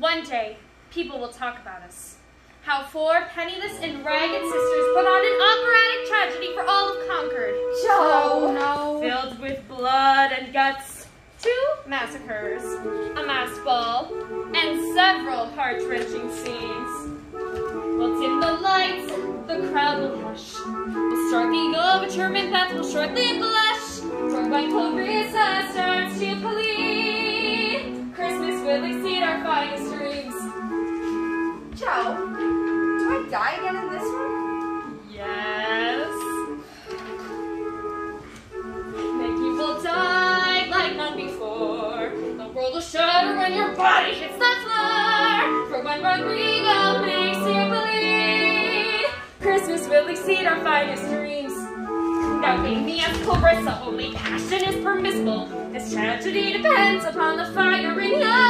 One day, people will talk about us. How four penniless and ragged sisters put on an operatic tragedy for all of Concord. Oh, no. Filled with blood and guts, two massacres, a mass ball, and several heart-wrenching scenes. We'll dim the lights, the crowd will hush. We'll start the overture, Macbeth will shortly blush. For when Clarissa starts to plead, when your body hits the floor. For when Rodrigo makes you bleed, Christmas will exceed our finest dreams. Now Amy as Clarissa, only passion is permissible. This tragedy depends upon the fire in your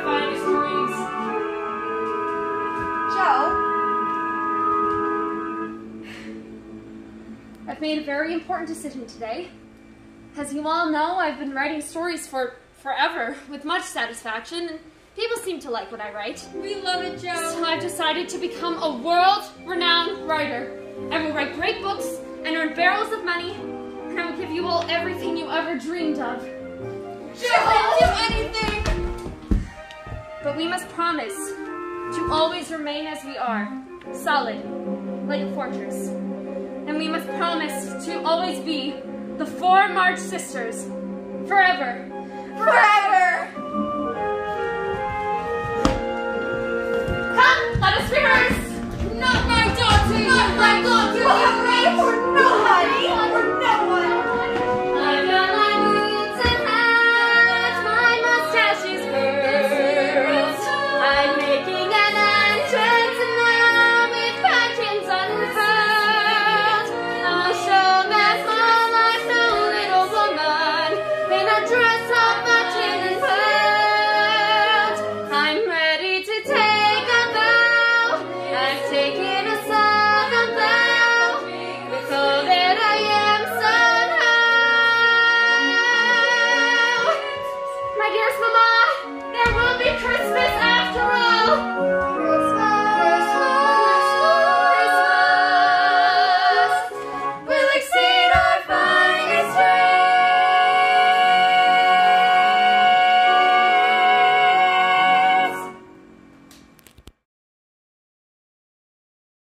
exceed our finest. Jo, I've made a very important decision today. As you all know, I've been writing stories for forever with much satisfaction, and people seem to like what I write. we love it, Jo. So I've decided to become a world-renowned writer. I will write great books and earn barrels of money, and I will give you all everything you ever dreamed of. Jo, I'll do anything! But we must promise to always remain as we are, solid, like a fortress. And we must promise to always be the four March sisters, forever. Forever! Come, let us rehearse. Tchau!